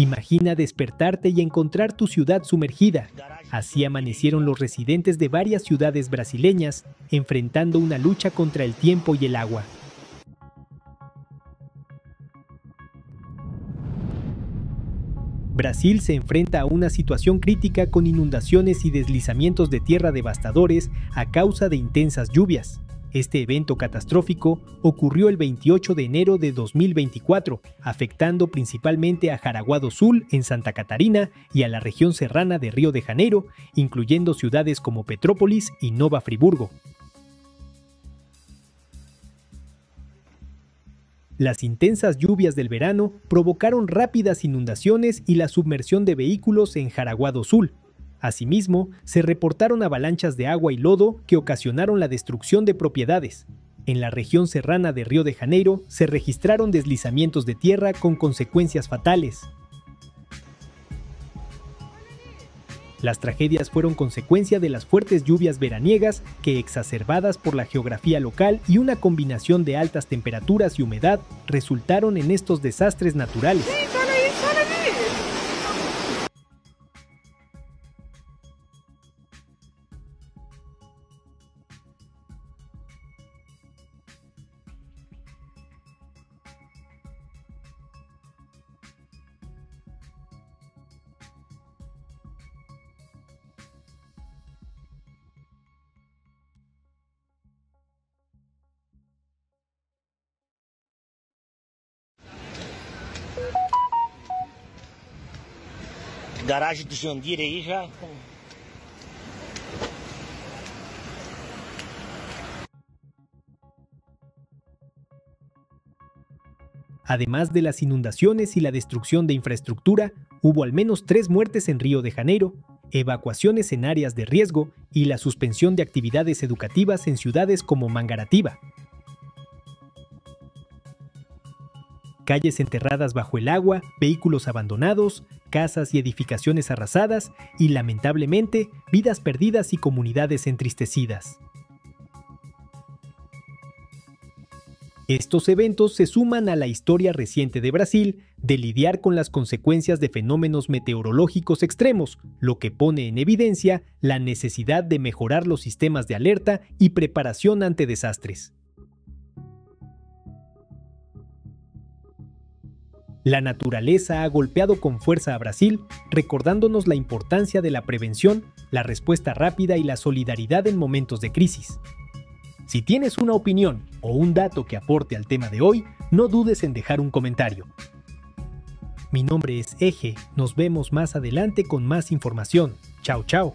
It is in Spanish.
Imagina despertarte y encontrar tu ciudad sumergida. Así amanecieron los residentes de varias ciudades brasileñas, enfrentando una lucha contra el tiempo y el agua. Brasil se enfrenta a una situación crítica con inundaciones y deslizamientos de tierra devastadores a causa de intensas lluvias. Este evento catastrófico ocurrió el 28 de enero de 2024, afectando principalmente a Jaraguá do Sul en Santa Catarina y a la región serrana de Río de Janeiro, incluyendo ciudades como Petrópolis y Nova Friburgo. Las intensas lluvias del verano provocaron rápidas inundaciones y la submersión de vehículos en Jaraguá do Sul, Asimismo, se reportaron avalanchas de agua y lodo que ocasionaron la destrucción de propiedades. En la región serrana de Río de Janeiro se registraron deslizamientos de tierra con consecuencias fatales. Las tragedias fueron consecuencia de las fuertes lluvias veraniegas que, exacerbadas por la geografía local y una combinación de altas temperaturas y humedad, resultaron en estos desastres naturales. Además de las inundaciones y la destrucción de infraestructura, hubo al menos tres muertes en Río de Janeiro, evacuaciones en áreas de riesgo y la suspensión de actividades educativas en ciudades como Mangaratiba, calles enterradas bajo el agua, vehículos abandonados, casas y edificaciones arrasadas y lamentablemente vidas perdidas y comunidades entristecidas. Estos eventos se suman a la historia reciente de Brasil de lidiar con las consecuencias de fenómenos meteorológicos extremos, lo que pone en evidencia la necesidad de mejorar los sistemas de alerta y preparación ante desastres. La naturaleza ha golpeado con fuerza a Brasil, recordándonos la importancia de la prevención, la respuesta rápida y la solidaridad en momentos de crisis. Si tienes una opinión o un dato que aporte al tema de hoy, no dudes en dejar un comentario. Mi nombre es Eje, nos vemos más adelante con más información. Chao, chao.